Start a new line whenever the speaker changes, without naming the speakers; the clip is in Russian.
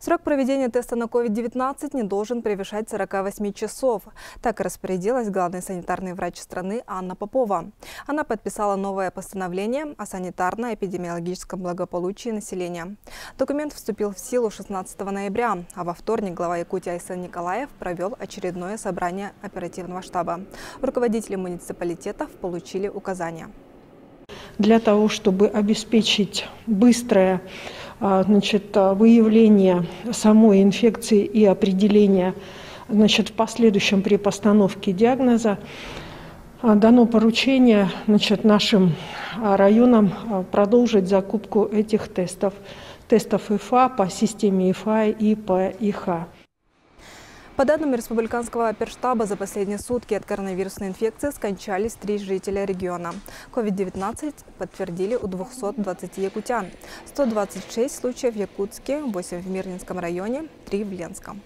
Срок проведения теста на COVID-19 не должен превышать 48 часов. Так распорядилась главный санитарный врач страны Анна Попова. Она подписала новое постановление о санитарно-эпидемиологическом благополучии населения. Документ вступил в силу 16 ноября, а во вторник глава Якутии Айсан Николаев провел очередное собрание оперативного штаба. Руководители муниципалитетов получили указания.
Для того, чтобы обеспечить быстрое значит, а, выявление самой инфекции и определение значит, в последующем при постановке диагноза а, дано поручение значит, нашим районам продолжить закупку этих тестов. Тестов ИФА по системе ИФА и по ИХА.
По данным Республиканского оперштаба, за последние сутки от коронавирусной инфекции скончались три жителя региона. COVID-19 подтвердили у 220 якутян. 126 случаев в Якутске, 8 в Мирнинском районе, 3 в Ленском.